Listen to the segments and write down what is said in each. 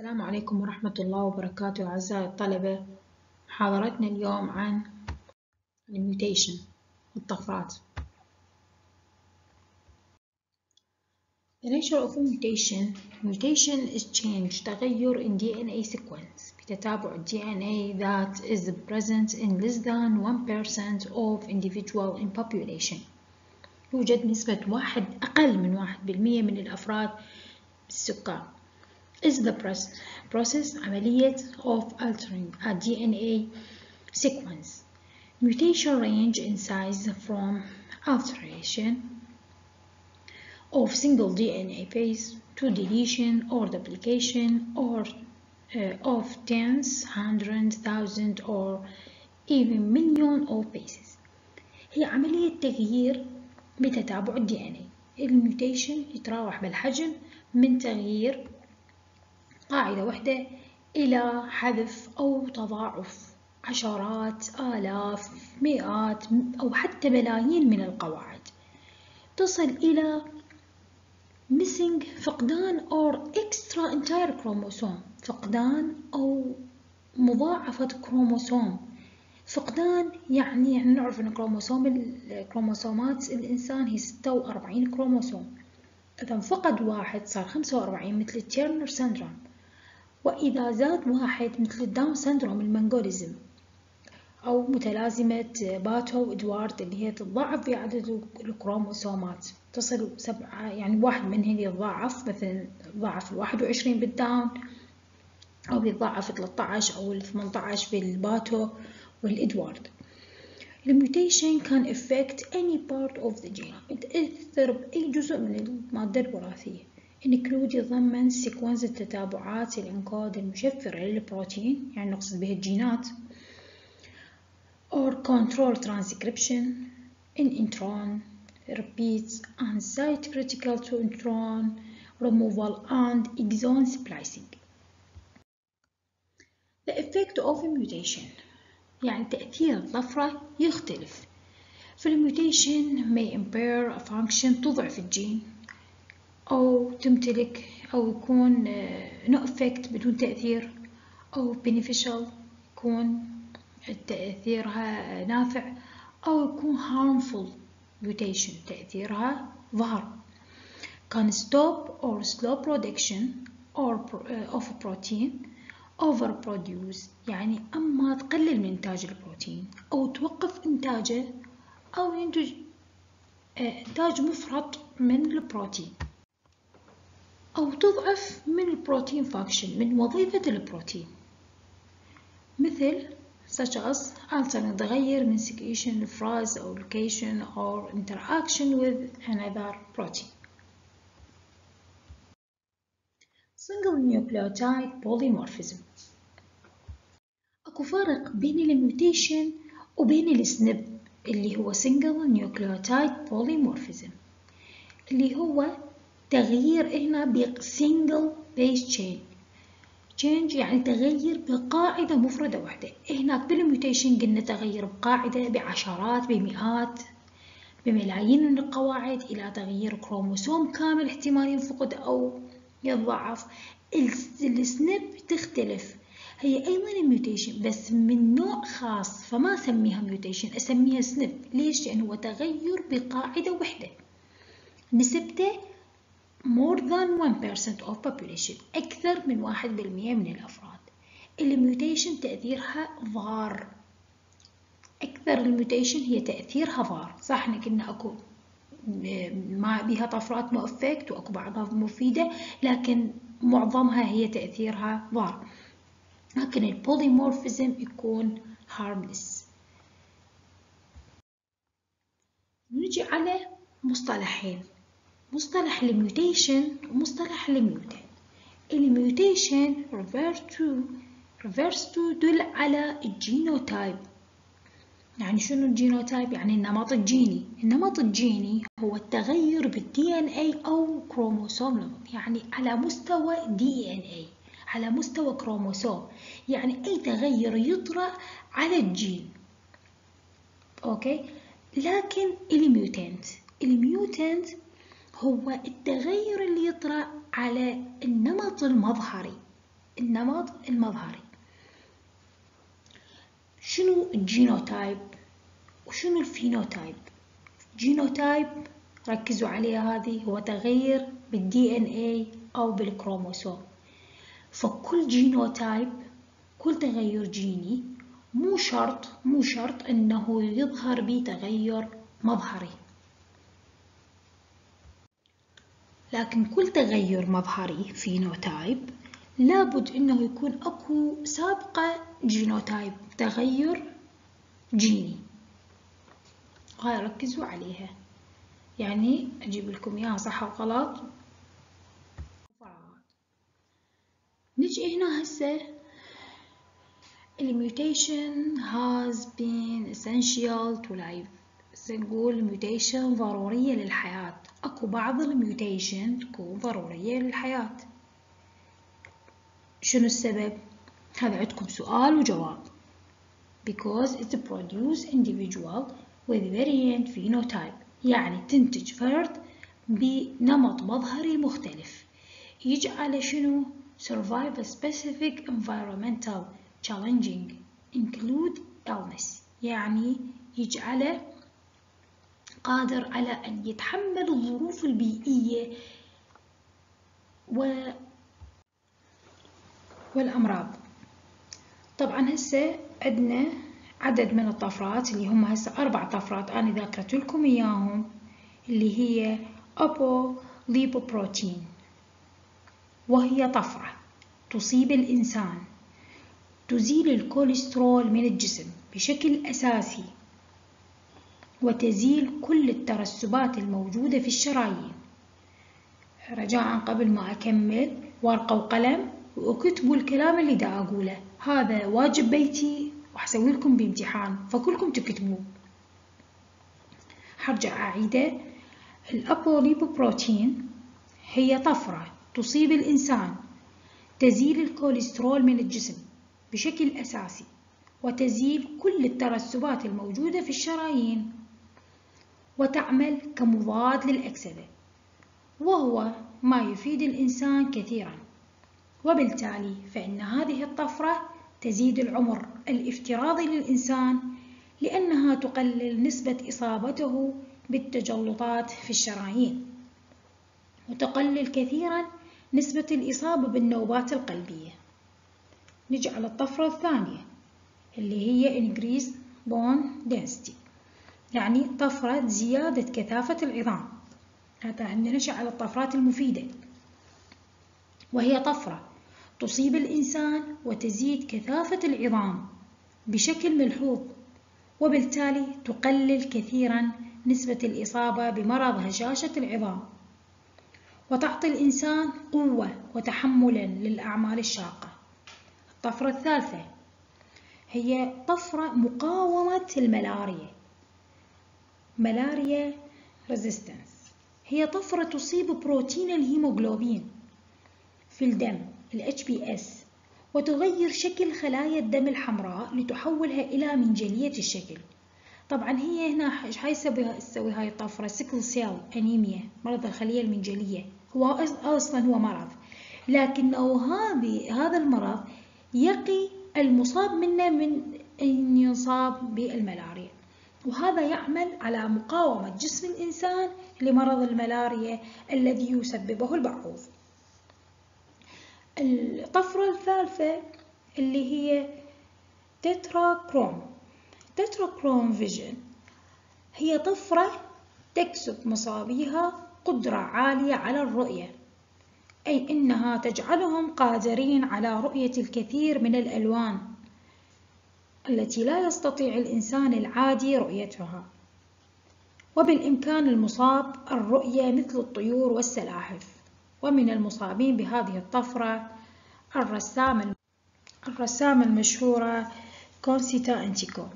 السلام عليكم ورحمة الله وبركاته أعزائي الطلبة. محاضرتنا اليوم عن الميوتيشن الطفرات The nature of mutation mutation is change تغير in DNA sequence بتتابع DNA that is present in less than 1% of individual in population. يوجد نسبة واحد أقل من واحد بالمية من الأفراد بالسكان. is the process عملية of altering a DNA sequence. Mutation range in size from alteration of single DNA base to deletion or duplication or uh, of tens, hundreds, thousand or even million of bases. هي عملية تغيير بتتابع ال DNA. الميوتيشن يتراوح بالحجم من تغيير قاعدة واحدة إلى حذف أو تضاعف عشرات آلاف مئات أو حتى ملايين من القواعد. تصل إلى missing فقدان or extra entire chromosome فقدان أو مضاعفة كروموسوم فقدان يعني نعرف أن كروموسوم الكروموسومات الإنسان هي ستة وأربعين كروموسوم إذا فقد واحد صار خمسة وأربعين مثل Turner syndrome وإذا زاد واحد مثل ال Down syndrome ال mongolism أو متلازمة باتو إدوارد اللي هي تتضاعف في عدد الكروموسومات تصل سبعة يعني واحد منهن يتضاعف مثلا ضاعف الواحد وعشرين بال Down أو يتضاعف 13 أو ال 18 بالباتو والإدوارد. ال mutation can affect any part of the gene. تأثر بأي جزء من المادة الوراثية. Include يتضمن sequence التتابعات ال encode المشفرة للبروتين يعني نقصد به الجينات or control transcription in intron repeats and site critical to intron removal and exon splicing the effect of a mutation يعني تأثير الطفرة يختلف فالميوتيشن may impair a function تضعف الجين أو تمتلك أو يكون no effect بدون تأثير أو beneficial يكون تأثيرها نافع أو يكون harmful mutation تأثيرها ضار can stop or slow production or of protein overproduce يعني أما تقلل من إنتاج البروتين أو توقف إنتاجه أو ينتج إنتاج مفرط من البروتين. أو تضعف من البروتين فانكشن من وظيفة البروتين مثل such as altering تغير من secretion phrase أو location or interaction with another protein single nucleotide polymorphism أكو فرق بين الميوتيشن وبين السنب اللي هو single nucleotide polymorphism اللي هو تغيير هنا بسنجل بيس تشين change يعني تغير بقاعدة مفردة واحدة. هناك بال mutation قلنا تغير بقاعدة بعشرات بمئات بملايين من القواعد إلى تغيير كروموسوم كامل احتمال ينفقد أو يتضاعف ال SNP تختلف. هي أيضا mutation بس من نوع خاص فما أسميها mutation أسميها SNP ليش؟ لأنه هو تغير بقاعدة واحدة. نسبته more than 1% of population أكثر من واحد بالمية من الأفراد. ال mutation تأثيرها ضار أكثر ال mutation هي تأثيرها ضار صح إحنا كنا أكو ما بها طفرات مو effect وأكو بعضها مفيدة لكن معظمها هي تأثيرها ضار لكن ال polymorphism يكون harmless. نجي على مصطلحين. مصطلح ال mutation ومصطلح ال mutant ال mutation to refers to دل على ال genotype. يعني شنو ال genotype؟ يعني النمط الجيني. النمط الجيني هو التغير بال DNA أو كروموسوم يعني على مستوى DNA على مستوى كروموسوم يعني أي تغير يطرأ على الجين. okay؟ لكن ال mutant ال mutant هو التغير اللي يطرأ على النمط المظهري. النمط المظهري. شنو ال genotype وشنو ال phenotype؟ genotype ركزوا عليها هذه هو تغير بال DNA أو بالكروموسوم. فكل genotype كل تغير جيني مو شرط مو شرط إنه يظهر بتغير مظهري. لكن كل تغير مظهري phenotype لابد إنه يكون أكو سابقة genotype تغير جيني. هاي ركزوا عليها. يعني أجيب لكم إياها صح وغلط نجي هنا هسه. ال mutation has been essential to life. نقول ال mutation ضرورية للحياة. أكو بعض ال mutation تكون ضرورية للحياة. شنو السبب؟ هذا عندكم سؤال وجواب. Because it produce individual with variant phenotype. يعني تنتج فرد بنمط مظهري مختلف. يجعل شنو؟ survive a specific environmental challenging. Include illness. يعني يجعله قادر على أن يتحمل الظروف البيئية و والأمراض. طبعا هسه عندنا عدد من الطفرات اللي هم هسه أربع طفرات. أنا ذاكرت لكم إياهم اللي هي أبو ليبوبروتين وهي طفرة تصيب الإنسان تزيل الكوليسترول من الجسم بشكل أساسي. وتزيل كل الترسبات الموجودة في الشرايين. رجاء قبل ما أكمل ورقة وقلم وأكتبوا الكلام اللي دا أقوله. هذا واجب بيتي وحسوي لكم بامتحان فكلكم تكتبوه. حرجع أعيده. الأبوليبوبروتين هي طفرة تصيب الإنسان. تزيل الكوليسترول من الجسم بشكل أساسي وتزيل كل الترسبات الموجودة في الشرايين. وتعمل كمضاد للأكسدة وهو ما يفيد الإنسان كثيرا. وبالتالي فإن هذه الطفرة تزيد العمر الافتراضي للإنسان لأنها تقلل نسبة إصابته بالتجلطات في الشرايين وتقلل كثيرا نسبة الإصابة بالنوبات القلبية. نجي على الطفرة الثانية اللي هي increase bone density يعني طفرة زيادة كثافة العظام. هذا عندنا على الطفرات المفيدة. وهي طفرة تصيب الإنسان وتزيد كثافة العظام بشكل ملحوظ وبالتالي تقلل كثيرا نسبة الإصابة بمرض هشاشة العظام وتعطي الإنسان قوة وتحملا للأعمال الشاقة. الطفرة الثالثة هي طفرة مقاومة الملاريا. ملاريا ريزيستنس هي طفرة تصيب بروتين الهيموغلوبين في الدم ال HBS وتغير شكل خلايا الدم الحمراء لتحولها إلى منجلية الشكل. طبعا هي هنا إيش هاي الطفرة؟ سيكل سيل أنيميا مرض الخلية المنجلية. هو أصلا هو مرض. لكنه هذه هذا المرض يقي المصاب منه من أن ينصاب بالملاريا. وهذا يعمل على مقاومة جسم الإنسان لمرض الملاريا الذي يسببه البعوض. الطفرة الثالثة اللي هي تتراكروم تتراكروم فيجن هي طفرة تكسب مصابيها قدرة عالية على الرؤية أي إنها تجعلهم قادرين على رؤية الكثير من الألوان. التي لا يستطيع الإنسان العادي رؤيتها. وبالإمكان المصاب الرؤية مثل الطيور والسلاحف. ومن المصابين بهذه الطفرة الرسام الرسامة المشهورة كونسيتا أنتيكو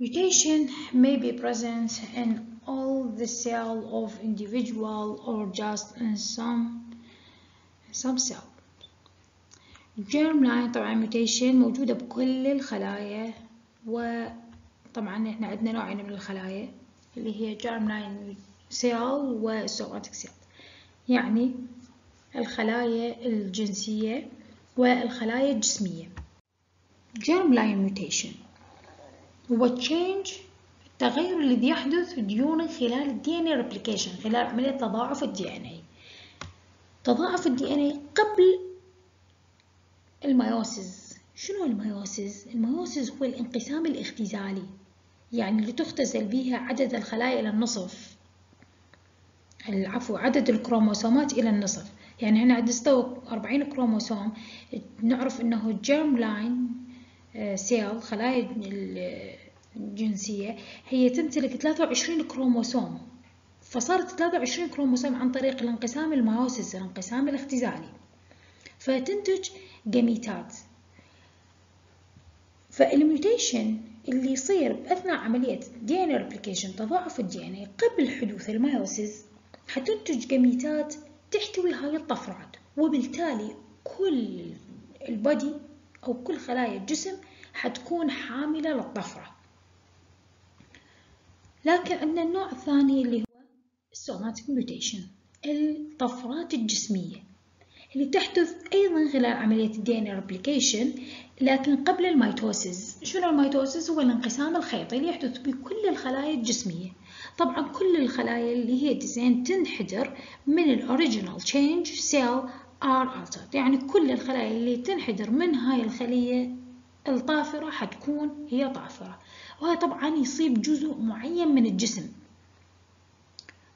Mutation may be present in all the cell of individual or just in some some cell. Germline طبعا mutation موجودة بكل الخلايا وطبعا إحنا عندنا نوعين من الخلايا اللي هي germline cell و somatic cell. يعني الخلايا الجنسية والخلايا الجسمية. germline mutation. هو change التغير الذي يحدث ديون خلال ال DNA replication خلال عملية تضاعف ال DNA. تضاعف ال DNA قبل ال meiosis. شنو ال meiosis؟ ال meiosis هو الانقسام الاختزالي يعني اللي تختزل بها عدد الخلايا إلى النصف. العفو عدد الكروموسومات إلى النصف. يعني هنا عندنا ستة و40 كروموسوم نعرف أنه ال germline cell خلايا الجنسية هي تمتلك 23 كروموسوم. فصارت 23 كروموسوم عن طريق الانقسام ال meiosis الانقسام الاختزالي. فتنتج جميتات. فال mutation اللي يصير بأثناء عملية DNA replication تضاعف ال DNA قبل حدوث ال meiosis حتنتج جميتات تحتوي هاي الطفرات. وبالتالي كل ال body أو كل خلايا الجسم حتكون حاملة للطفرة. لكن عندنا النوع الثاني اللي هو ال somatic mutation الطفرات الجسمية. اللي تحدث أيضا خلال عملية ال DNA replication لكن قبل ال mitosis. شنو ال mitosis؟ هو الانقسام الخيطي اللي يحدث بكل الخلايا الجسمية. طبعا كل الخلايا اللي هي descend تنحدر من ال original changed cell or altered. يعني كل الخلايا اللي تنحدر من هاي الخلية الطافرة حتكون هي طافرة. وهي طبعا يصيب جزء معين من الجسم.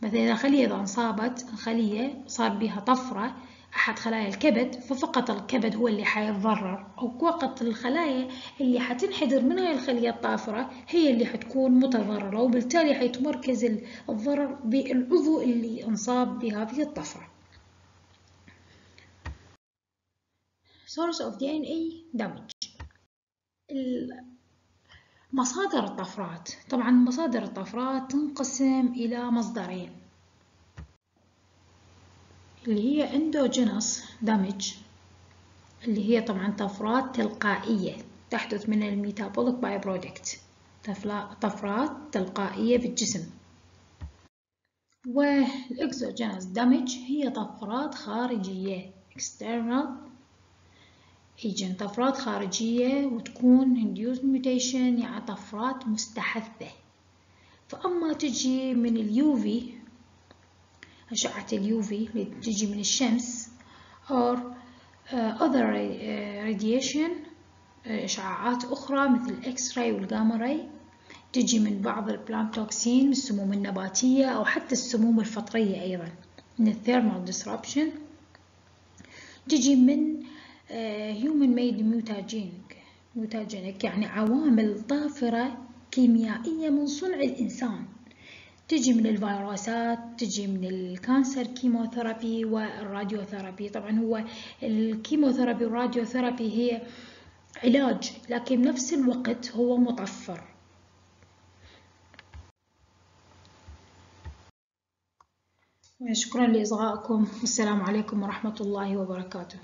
مثلا إذا خلية إذا انصابت خلية صار بها طفرة أحد خلايا الكبد ففقط الكبد هو اللي حيتضرر. أو فقط الخلايا اللي حتنحدر من هاي الخلية الطافرة هي اللي حتكون متضررة وبالتالي حيتمركز الضرر بالعضو اللي انصاب بهذه الطفرة. Source of DNA damage. مصادر الطفرات. طبعا مصادر الطفرات تنقسم إلى مصدرين. اللي هي endogenous damage اللي هي طبعا طفرات تلقائية تحدث من ال metabolic byproduct طفرات تلقائية بالجسم وال exogenous damage هي طفرات خارجية external agent طفرات خارجية وتكون induced mutation يعني طفرات مستحثة. فأما تجي من ال UV أشعة ال UV اللي تجي من الشمس or uh, other radiation إشعاعات أخرى مثل ال X-ray وال gamma ray تجي من بعض ال plant toxin من السموم النباتية أو حتى السموم الفطرية أيضا من ال thermal disruption تجي من human made mutagenic mutagenic يعني عوامل طافرة كيميائية من صنع الإنسان. تجي من الفيروسات تجي من ال cancer chemotherapy وال radiotherapy. طبعا هو ال chemotherapy وال radiotherapy هي علاج لكن بنفس الوقت هو مطفر شكرا لإصغائكم والسلام عليكم ورحمة الله وبركاته.